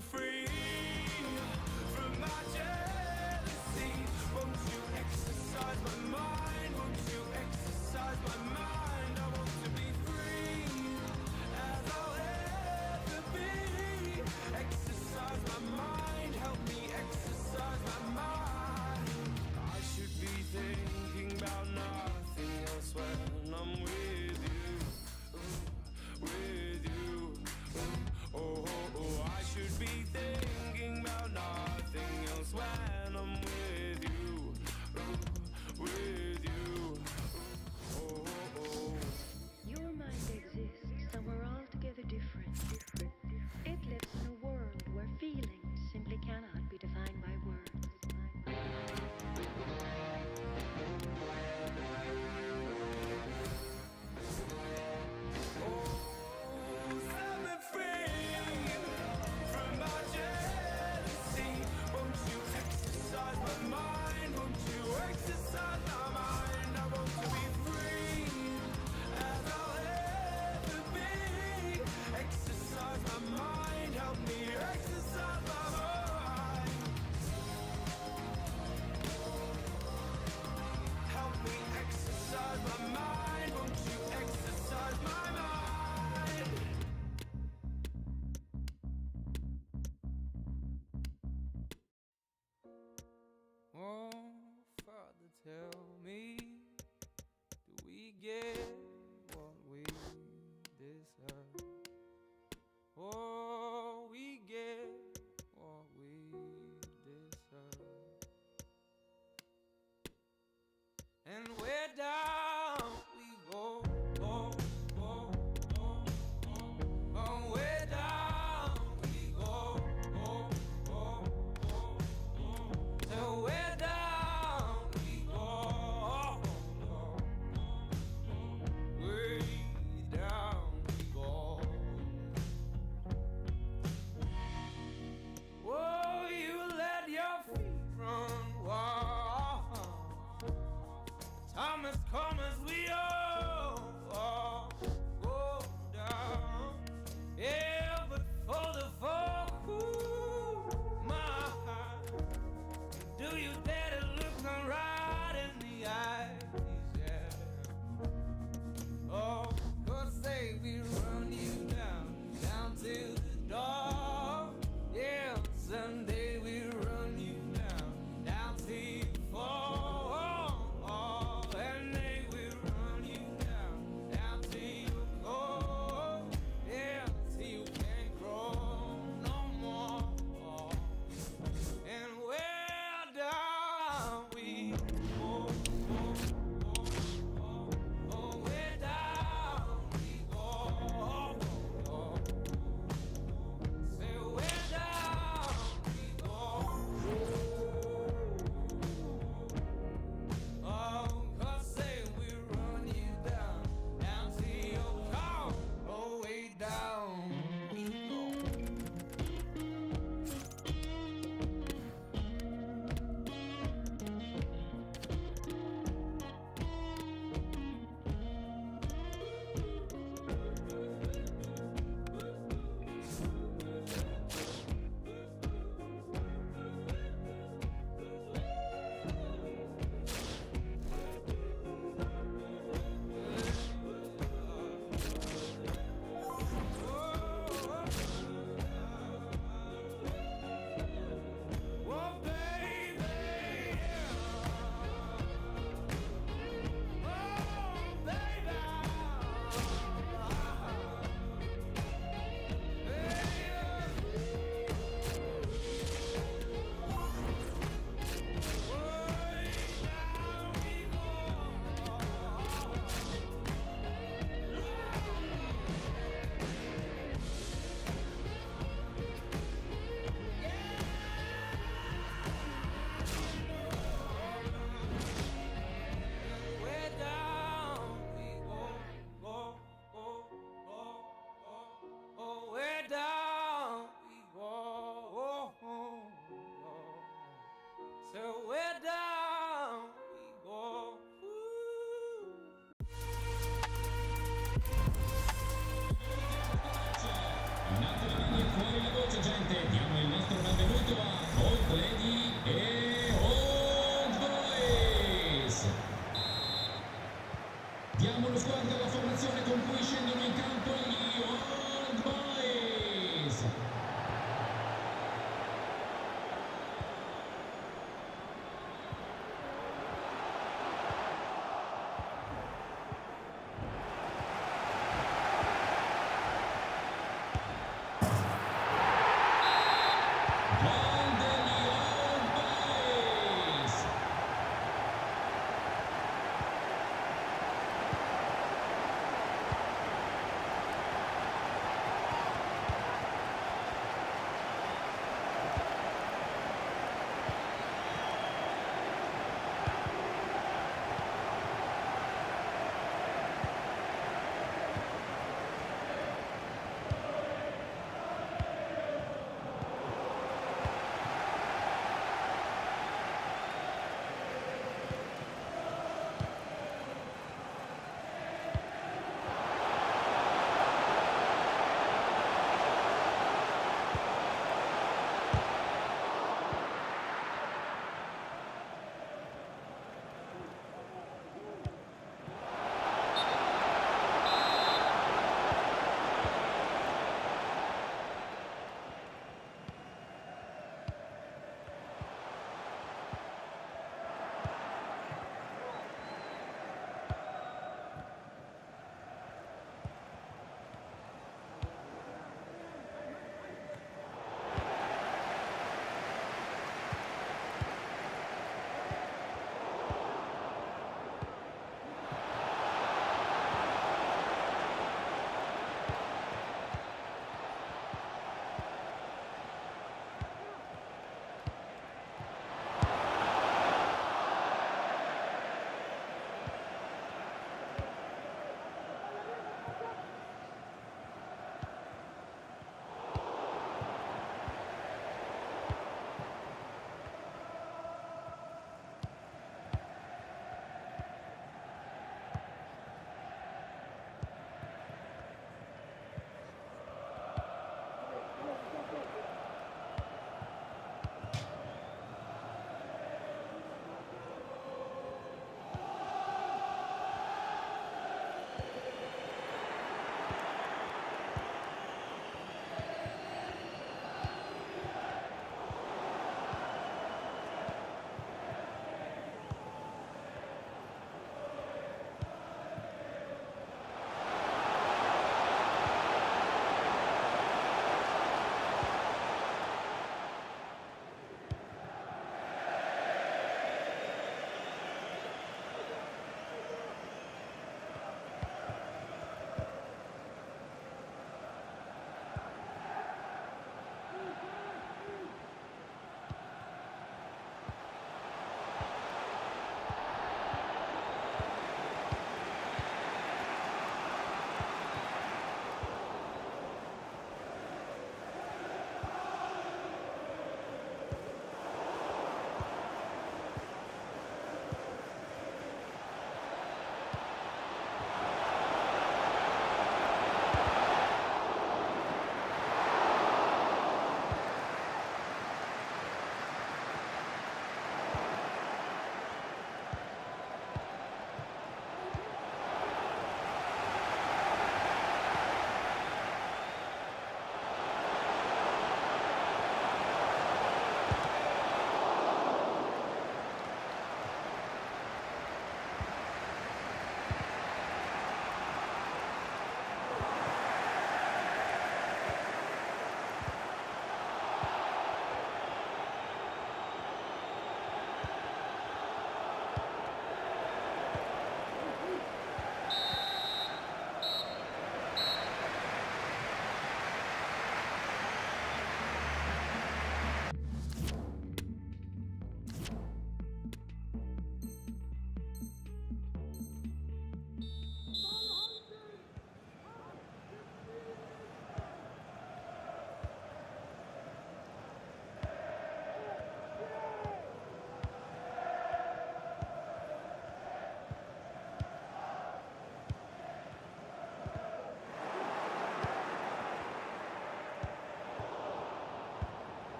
free.